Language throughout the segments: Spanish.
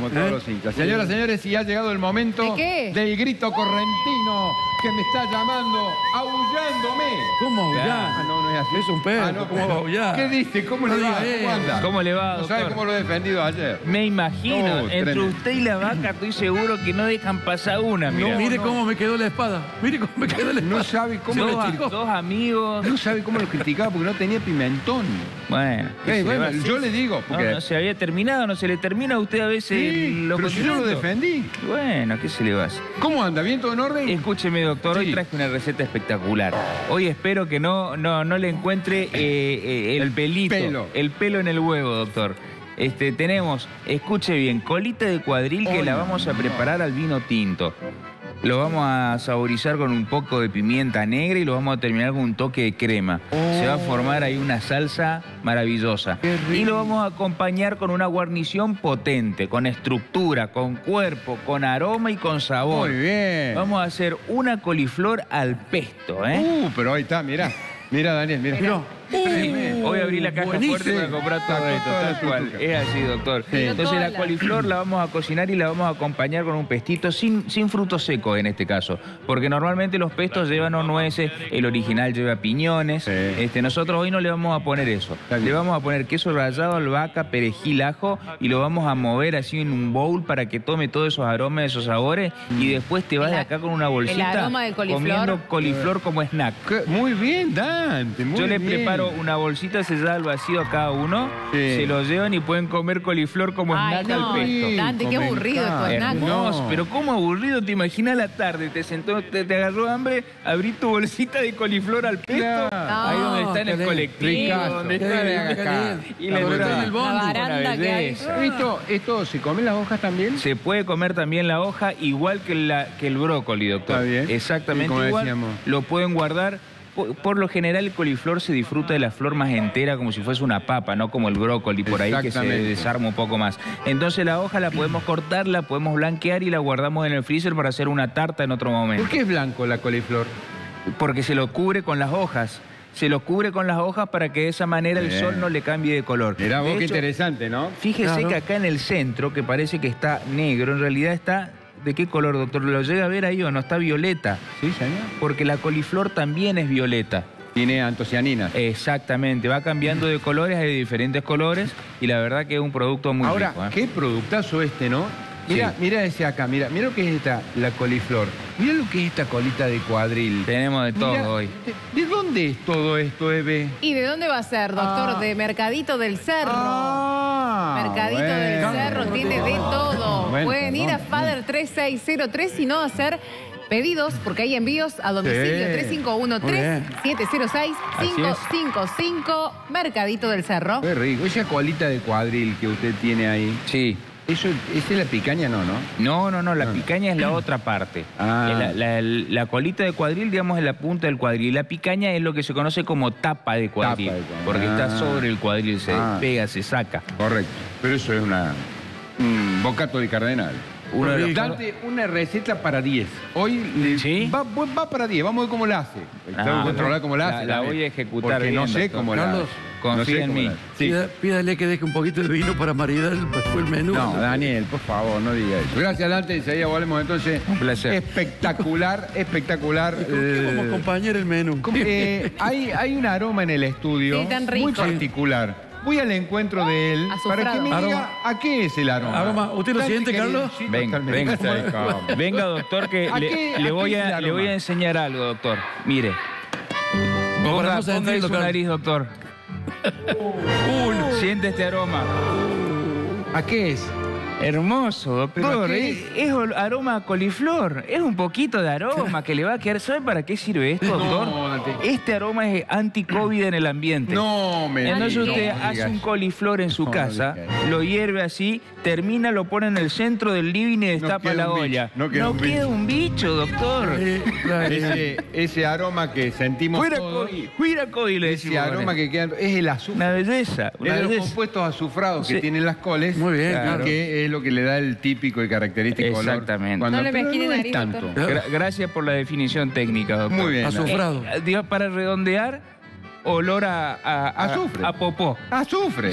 como todos ¿Eh? los hinchas. Señoras y señores, y ha llegado el momento ¿De qué? del grito correntino que me está llamando, aullándome. ¿Cómo Claro. Ah, aullar? no, no es así. Es un perro, Ah, no, ¿cómo va a aullar? ¿Qué dice? ¿Cómo No le va? diga ¿Cómo anda? ¿Cómo le va, No sabe cómo lo he defendido ayer. Me imagino, No, entre tremendo. usted y la vaca estoy seguro que no dejan pasar una, mira. Mire cómo me quedó la espada. Mire cómo me quedó la espada. No sabe cómo dos, lo criticaba. dos amigos. No sabe cómo lo criticaba porque no tenía pimentón. Bueno, ¿qué Eh, le yo le digo, No, porque... no se había terminado, no se le termina a usted a veces Sí, lo pero si yo lo defendí. Bueno, ¿qué se le va a hacer? ¿Cómo anda? ¿Bien todo en orden? Escúcheme, doctor, Sí. hoy traje una receta espectacular. Hoy espero que no, no, no le encuentre eh, eh, el, El pelito, pelo. el pelo en el huevo, doctor. Este, tenemos, escuche bien, colita de cuadril que la vamos a no. preparar al vino tinto. Lo vamos a saborizar con un poco de pimienta negra y lo vamos a terminar con un toque de crema. Se va a formar ahí una salsa maravillosa. Y lo vamos a acompañar con una guarnición potente, con estructura, con cuerpo, con aroma y con sabor. Muy bien. Vamos a hacer una coliflor al pesto, ¿eh? Uh, pero ahí está, mira. Mira, Daniel, mira. Mirá. Sí, Voy a abrir la caja buenísimo. fuerte para comprar todo Sacó esto, tal cual. Es así, doctor. Sí. Entonces la coliflor la vamos a cocinar y la vamos a acompañar con un pestito sin, sin frutos secos en este caso. Porque normalmente los pestos llevan o nueces, el original lleva piñones. Sí. Este, nosotros hoy no le vamos a poner eso. Le vamos a poner queso rallado, albahaca, perejil, ajo y lo vamos a mover así en un bowl para que tome todos esos aromas, esos sabores y después te vas El de acá con una bolsita aroma del coliflor. comiendo coliflor como snack. Qué- Muy bien, Dante. Muy Yo le bien. preparo una bolsita sellada al vacío a cada uno, Sí. se lo llevan y pueden comer coliflor como Ay, snack no, al pesto. Dante, qué aburrido snack. Hermoso, No. pero cómo aburrido, te imaginas la tarde, te sentó, te, te agarró hambre, abrí tu bolsita de coliflor al pesto, Claro. ahí donde está en el colectivo, Ricazo. donde está y La en el bondi. La baranda que hay. belleza. ¿Esto, ¿Esto se come las hojas también? Se puede comer también la hoja igual que, la, que el brócoli, doctor. Está bien. Exactamente Sí, como igual. decíamos. Lo pueden guardar. Por, por lo general el coliflor se disfruta de la flor más entera como si fuese una papa, no como el brócoli por ahí que se desarma un poco más. Entonces la hoja la podemos cortar, la podemos blanquear y la guardamos en el freezer para hacer una tarta en otro momento. ¿Por qué es blanco la coliflor? Porque se lo cubre con las hojas. Se lo cubre con las hojas para que de esa manera el sol no le cambie de color. Mirá vos qué interesante, ¿no? Fíjese Claro. que acá en el centro, que parece que está negro, en realidad está... ¿De qué color, doctor? ¿Lo llega a ver ahí o no? Está violeta. Sí, señor. Porque la coliflor también es violeta. Tiene antocianinas. Exactamente. Va cambiando de colores, hay de diferentes colores. Y la verdad que es un producto muy Ahora, rico. ¿eh? qué productazo este, ¿no? Mira, Sí. mira ese acá, mira, mira lo que es esta, la coliflor. Mira lo que es esta colita de cuadril. Tenemos de todo hoy. ¿de, de dónde es todo esto, Eve? ¿Y de dónde va a ser, doctor? Ah. De Mercadito del Cerro. Ah, Mercadito del. Cerro tiene de todo. Bueno, Pueden ir a. Father 3603 y no hacer pedidos, porque hay envíos a domicilio Sí. 351-3706-555 Mercadito del Cerro. Qué rico. Esa colita de cuadril que usted tiene ahí. Sí. Eso, esa es la picaña, no, ¿no? No, no, no, la Ah. picaña es la otra parte. Ah. La, la- la colita de cuadril, digamos, es la punta del cuadril. La picaña es lo que se conoce como tapa de cuadril. Tapa de cuadril. Porque Ah. está sobre el cuadril, se Ah. despega, se saca. Correcto. Pero eso es una un bocato de cardenal. Uno de los- Dante, una receta para 10. Hoy le- ¿Sí? va, va para 10. Vamos a ver cómo la hace. Tengo Ah, que controlar cómo la hace. la voy a ejecutar Porque no bien, sé doctor. cómo la Carlos, confía no sé en mí. la- Sí. Pida- Pídale que deje un poquito de vino para maridar el, el menú. No, Daniel, por favor, no diga eso. Gracias, Dante. Enseguida volvemos entonces. Un placer. Espectacular, espectacular. ¿Y ¿Con qué vamos a eh, acompañar el menú? eh, hay, hay un aroma en el estudio Sí, tan rico. muy particular. Voy al encuentro de él para que me diga a qué es el aroma. Aroma, ¿usted lo siente, Carlos? Sí, Venga, venga, venga, doctor, que ¿A le, qué- le a voy a, le voy aroma? a enseñar algo, doctor. Mire. Ahí sentirlo, su nariz, doctor. Siente este aroma. ¿A qué es? Hermoso, ¿Pero a doctor. Es, es aroma a coliflor. Es un poquito de aroma que le va a quedar. ¿Sabe para qué sirve esto, No, doctor? Este aroma es anti-COVID en el ambiente. No, me Entonces no usted me hace un coliflor en su No, casa, lo hierve así, termina, lo pone en el centro del living y destapa la olla. no queda un queda un bicho, doctor. Ese, ese aroma que sentimos Fuera COVID, fuera COVID le ese aroma que queda, es el azufre. Una belleza, Es una de los belleza. compuestos azufrados que Sí. tienen las coles. Muy bien, y claro. que es lo que le da el típico y característico color. Exactamente. Cuando, No le pero no es tanto. Gra- gracias por la definición técnica, doctor. Muy bien. Azufre. Azufrado. Eh, digo, para redondear, olor a, a, a- Azufre. a popó. Azufre.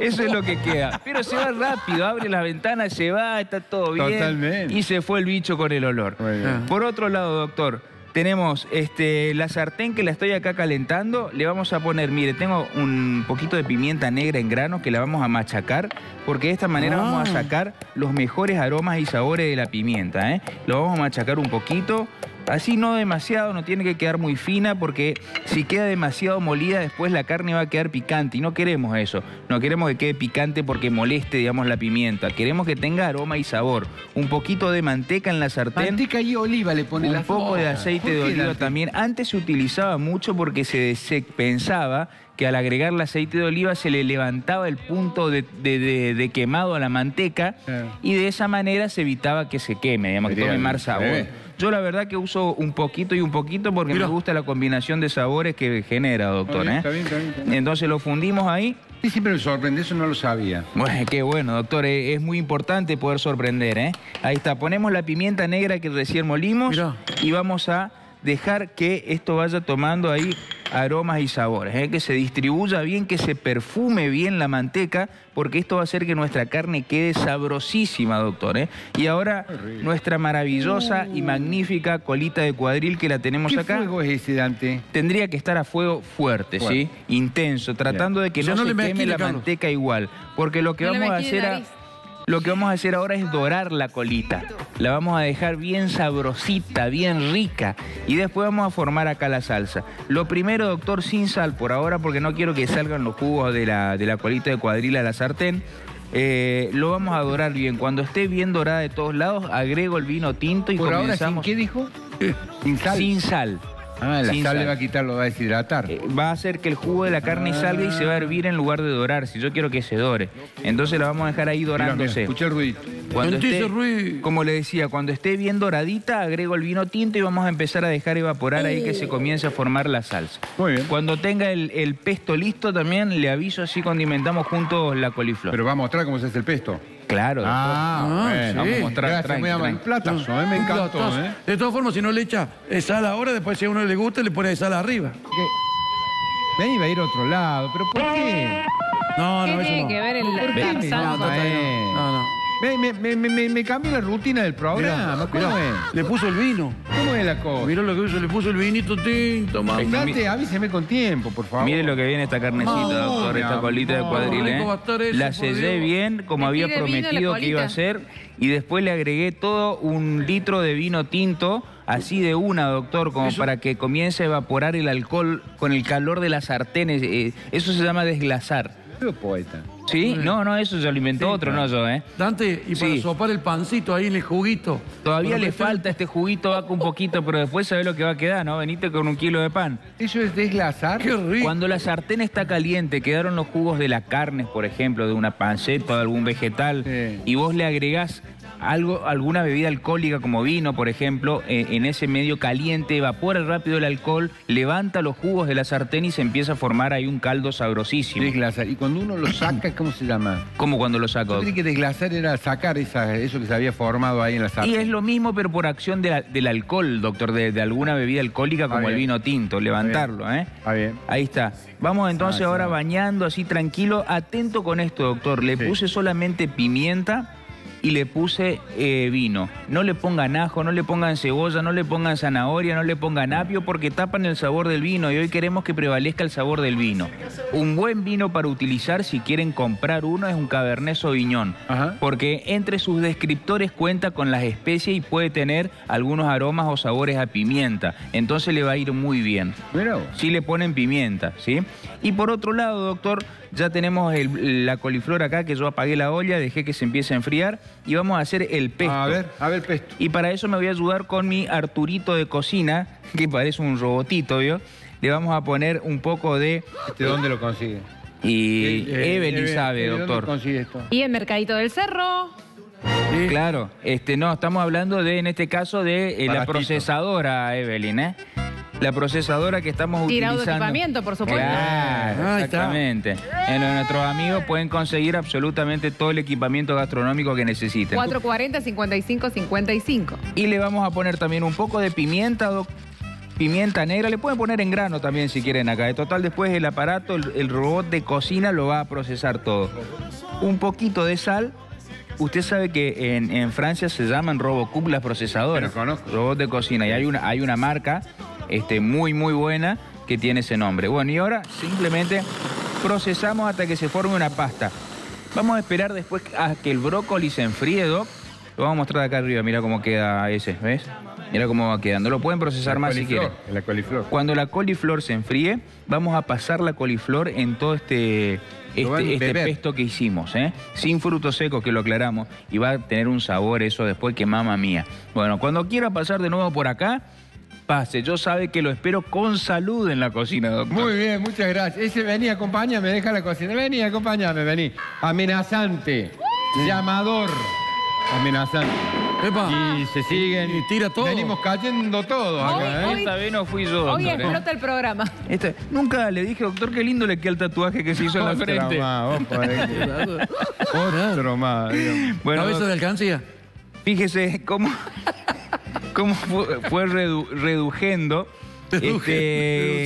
Eso es lo que queda. Pero se va rápido, abre las ventanas, se va, está todo bien. Totalmente. Y se fue el bicho con el olor. Muy bien. Por otro lado, doctor, tenemos este, la sartén que la estoy acá calentando. Le vamos a poner, mire, tengo un poquito de pimienta negra en granos que la vamos a machacar, porque de esta manera Ah. vamos a sacar los mejores aromas y sabores de la pimienta. ¿eh? Lo vamos a machacar un poquito. Así no demasiado, no tiene que quedar muy fina porque si queda demasiado molida después la carne va a quedar picante y no queremos eso. No queremos que quede picante porque moleste, digamos, la pimienta. Queremos que tenga aroma y sabor. Un poquito de manteca en la sartén. Manteca y oliva le pone Un la poco de aceite de oliva también. Antes se utilizaba mucho porque se, se pensaba que al agregar el aceite de oliva se le levantaba el punto de, de- de- de quemado a la manteca Claro. y de esa manera se evitaba que se queme, digamos, que tome más sabor. Yo la verdad que uso un poquito y un poquito porque Mira. me gusta la combinación de sabores que genera, doctor. bien, ¿eh? está bien, está bien, está bien. Entonces lo fundimos ahí. Sí, siempre me sorprende, eso no lo sabía. Bueno, qué bueno, doctor. Es, es muy importante poder sorprender, ¿eh? Ahí está. Ponemos la pimienta negra que recién molimos Mirá. y vamos a dejar que esto vaya tomando ahí aromas y sabores, ¿eh? que se distribuya bien, que se perfume bien la manteca, porque esto va a hacer que nuestra carne quede sabrosísima, doctor. ¿eh? Y ahora nuestra maravillosa y magnífica colita de cuadril que la tenemos ¿Qué acá. fuego es ese, Dante? Tendría que estar a fuego fuerte, Fuerte. ¿sí? Intenso, tratando de que O sea, no, no se le queme la Carlos. manteca igual. Porque lo que No vamos a hacer. Lo que vamos a hacer ahora es dorar la colita. La vamos a dejar bien sabrosita, bien rica. Y después vamos a formar acá la salsa. Lo primero, doctor, sin sal por ahora, porque no quiero que salgan los jugos de la, de la colita de cuadril a la sartén. Eh, lo vamos a dorar bien. Cuando esté bien dorada de todos lados, agrego el vino tinto y Por ahora, ¿sin comenzamos qué dijo? Sin sal. sin sal. Ah, la Sin sal, le va a quitar, lo va a deshidratar. Eh, va a hacer que el jugo de la carne salga y se va a hervir en lugar de dorar. Si yo quiero que se dore. Entonces la vamos a dejar ahí Mira, mira, dorándose. escuché el ruidito. Cuando esté, ruido. como le decía, cuando esté bien doradita, agrego el vino tinto y vamos a empezar a dejar evaporar ahí que se comience a formar la salsa. Muy bien. Cuando tenga el, el pesto listo también, le aviso así condimentamos juntos la coliflor. Pero va a mostrar cómo se hace el pesto. claro. Ah, Ah, bueno. sí. Vamos a mostrar. Gracias, tranqui, muy amable. tranqui. Platazo, eh, me encantó, platazo. ¿eh? De todas formas, si no le echa eh, sal ahora, después si a uno le gusta, le pone sal arriba. Me iba a ir a otro lado, pero ¿por qué? No, ¿Qué no, eso tiene no. que ver el ¿Por qué eh? No, no. Me, me, me, me, me- me cambió la rutina del programa. Mirá, ¿Cómo mirá, es? le puso el vino. ¿Cómo es la cosa? Mirá lo que hizo, le puso el vinito tinto, mamá. Avíseme con tiempo, por favor. Mire lo que viene esta carnecita, doctor, esta colita de cuadril, ¿eh? rico va a estar eso, La sellé bien, como había prometido que iba a hacer, y después le agregué todo un litro de vino tinto, así de una, doctor, como Eso- para que comience a evaporar el alcohol con el calor de las sartenes. eh, eso se llama desglasar. Poeta. ¿Sí? No, no, eso se lo inventó Sí, otro, claro. no yo, ¿eh? Dante, y para Sí. sopar el pancito ahí en el juguito. Todavía Para le meter- falta este juguito, va con un poquito, pero después sabe lo que va a quedar, ¿no? Venite con un kilo de pan. ¿Eso es desglasar? Qué rico. Cuando la sartén está caliente, quedaron los jugos de la carne, por ejemplo, de una panceta o de algún vegetal, Sí. y vos le agregás algo, alguna bebida alcohólica como vino, por ejemplo, eh, en ese medio caliente, evapora rápido el alcohol, levanta los jugos de la sartén y se empieza a formar ahí un caldo sabrosísimo. Desglasar. Y cuando uno lo saca, ¿cómo se llama? Como cuando lo saco. Yo creí que desglasar era sacar esa, eso que se había formado ahí en la sartén. Y es lo mismo, pero por acción de la- del alcohol, doctor, de, de alguna bebida alcohólica como el vino tinto, levantarlo, ¿eh? Está bien. Ahí está. Vamos entonces Ah, ahora bañando así tranquilo. Atento con esto, doctor. Le Sí. puse solamente pimienta y le puse eh, vino. No le pongan ajo, no le pongan cebolla, no le pongan zanahoria, no le pongan apio porque tapan el sabor del vino y hoy queremos que prevalezca el sabor del vino. Un buen vino para utilizar si quieren comprar uno es un Cabernet Sauvignon. Ajá. Porque entre sus descriptores cuenta con las especies y puede tener algunos aromas o sabores a pimienta. Entonces le va a ir muy bien. Sí le ponen pimienta, ¿sí? Y por otro lado, doctor, ya tenemos el- la coliflor acá que yo apagué la olla, dejé que se empiece a enfriar y vamos a hacer el pesto. A ver, a ver, pesto. Y para eso me voy a ayudar con mi Arturito de cocina, que parece un robotito, ¿vio? Le vamos a poner un poco de... ¿De dónde lo consigue? Y Eh, Evelyn eh, sabe, ¿de dónde doctor. consigue esto? Y el Mercadito del Cerro. Sí. Claro, este, no, estamos hablando de, en este caso, de eh, la procesadora, Evelyn, ¿eh? La procesadora que estamos Tirado de utilizando. equipamiento, por supuesto. Claro, está. exactamente. En lo de nuestros amigos pueden conseguir absolutamente todo el equipamiento gastronómico que necesiten. 440 55 55. Y le vamos a poner también un poco de pimienta, doc- pimienta negra, le pueden poner en grano también si quieren acá. De total, después el aparato, el, el robot de cocina lo va a procesar todo. Un poquito de sal. Usted sabe que en, en Francia se llaman Robocup las procesadoras. Pero conozco. Robot de cocina. Y hay una, hay una marca este, muy, muy buena que tiene ese nombre. Bueno, y ahora simplemente procesamos hasta que se forme una pasta. Vamos a esperar después a que el brócoli se enfríe, Doc. Lo vamos a mostrar acá arriba, mira cómo queda ese, ¿ves? Mira cómo va quedando. Lo pueden procesar La más si quieren. La coliflor. Cuando la coliflor se enfríe, vamos a pasar la coliflor en todo este, este, este pesto que hicimos, ¿eh? Sin frutos secos, que lo aclaramos, y va a tener un sabor eso después que mamá mía. Bueno, cuando quiera pasar de nuevo por acá, pase. Yo sabe que lo espero con salud en la cocina, doctor. Muy bien, muchas gracias. Ese vení, acompáñame, deja la cocina. Vení, acompáñame, vení. Amenazante, llamador, amenazante. Epa. Y se siguen. Y tira todo. Venimos cayendo todos acá, Hoy- ¿eh? hoy- Esta vez no fui yo, doctor. Hoy ¿eh? explota el programa. Esta- nunca le dije, doctor, qué lindo le queda el tatuaje que se hizo en la Otro frente. más, Otro más. Bueno, ¿Cabeza doc- de alcancía? Fíjese cómo, cómo fue, fue redu- redujendo este,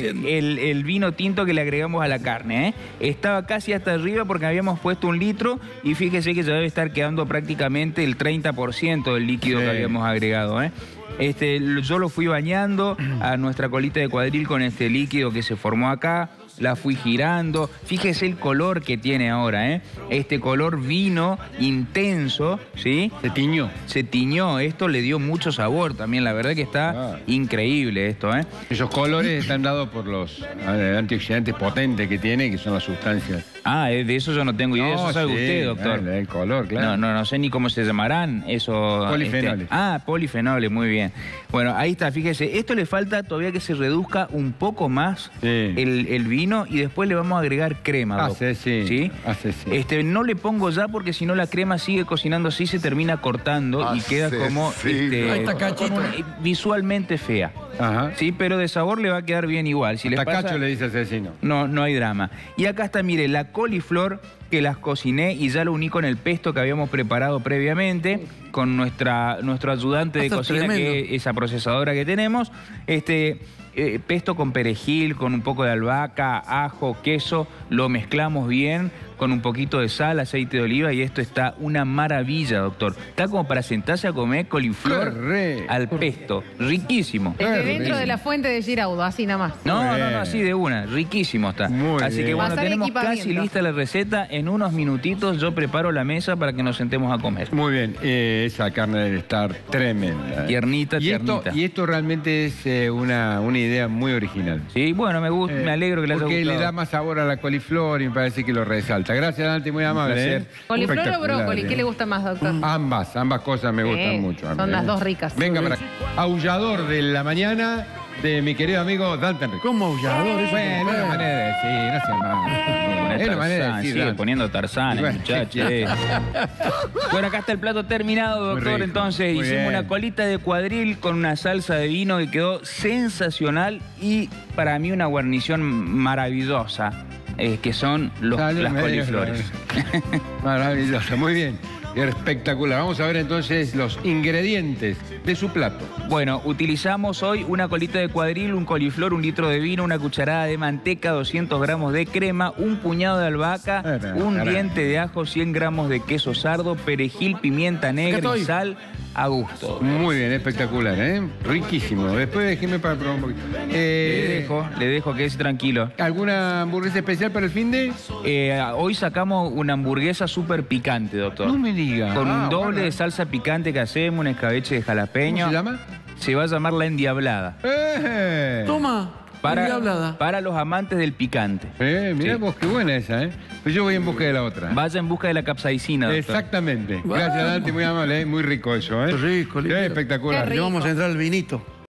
reduciendo. el, el vino tinto que le agregamos a la carne. ¿eh? Estaba casi hasta arriba porque habíamos puesto un litro y fíjese que ya debe estar quedando prácticamente el 30% del líquido Sí. que habíamos agregado. ¿eh? Este, yo lo fui bañando a nuestra colita de cuadril con este líquido que se formó acá. La fui girando. Fíjese el color que tiene ahora, ¿eh? Este color vino intenso, ¿sí? Se tiñó. se tiñó, esto le dio mucho sabor también, la verdad que está Ah. increíble esto, ¿eh? Esos colores están dados por los antioxidantes potentes que tiene, que son las sustancias. Ah, de eso yo no tengo idea, eso sabe sí, usted, doctor. El, el color, claro. No, no, no sé ni cómo se llamarán eso. Polifenoles. este, ah, polifenoles, muy bien. Bueno, ahí está, fíjese, esto le falta todavía que se reduzca un poco más Sí. el, el vino y después le vamos a agregar crema. Doc. Hace, sí, hace, sí. Este, no le pongo ya porque si no la crema sigue cocinando así, se termina cortando y queda como este, Ahí está cachito. como, eh, visualmente fea. Ajá. Sí, pero de sabor le va a quedar bien igual. Si les Hasta pasa- cacho le dice asesino. no, no hay drama. Y acá está, mire, la coliflor que las cociné y ya lo uní con el pesto que habíamos preparado previamente, con nuestra, nuestro ayudante de Está cocina, que es esa procesadora que tenemos. Este, eh, pesto con perejil, con un poco de albahaca, ajo, queso, lo mezclamos bien con un poquito de sal, aceite de oliva y esto está una maravilla, doctor. Está como para sentarse a comer coliflor al pesto. Riquísimo. Desde Qué dentro de la fuente de Giraudo, así nada más. No, no, no, así de una, riquísimo está. Muy así que bien. bueno, Pasar tenemos casi lista la receta. En unos minutitos yo preparo la mesa para que nos sentemos a comer. Muy bien, eh, esa carne debe estar tremenda. Tiernita, y esto, tiernita. y esto realmente es eh, una, una idea muy original. Sí, bueno, me gusta, Eh, me alegro que le haya Porque gustado. le da más sabor a la coliflor y me parece que lo resalta. Gracias, Dante, muy amable. ¿eh? ¿Coliflor o brócoli? ¿eh? ¿Qué le gusta más, doctor? Ambas, ambas cosas me gustan mucho. a mí, son las dos ricas. Venga para acá. Aullador de la mañana de mi querido amigo Dante Enrique. ¿Cómo aullador? Eso Bueno, no es una manera de decir, no sea malo. Es una manera de decir. sigue Dante. poniendo Tarzán, Bueno, muchachos. eh. bueno, acá está el plato terminado, doctor. rico, Entonces, hicimos bien. una colita de cuadril con una salsa de vino que quedó sensacional y para mí una guarnición maravillosa, eh, que son los, las coliflores. Maravilloso, muy bien. Espectacular. Vamos a ver entonces los ingredientes de su plato. Bueno, utilizamos hoy una colita de cuadril, un coliflor, un litro de vino, una cucharada de manteca, 200 gramos de crema, un puñado de albahaca, un caray. diente de ajo, 100 gramos de queso sardo, perejil, pimienta negra y sal a gusto. Muy bien, espectacular, ¿eh? Riquísimo. Después déjeme para probar un poquito. Eh, Le dejo, le dejo que es tranquilo. ¿Alguna hamburguesa especial para el fin de? Eh, hoy sacamos una hamburguesa súper picante, doctor. No me diga. Con Ah, un doble bueno. de salsa picante que hacemos, un escabeche de jalapeño. ¿Cómo se llama? Se va a llamar la endiablada. ¡Eh! Toma. Para, hablada. para los amantes del picante. Eh, mirá Sí. vos, qué buena esa, ¿eh? Pues yo voy en busca de la otra. Vaya en busca de la capsaicina, doctor. Exactamente. Gracias, Dante, muy amable, ¿eh? muy rico eso, ¿eh? Qué rico, Qué lindo. espectacular. Qué Le vamos a entrar el vinito.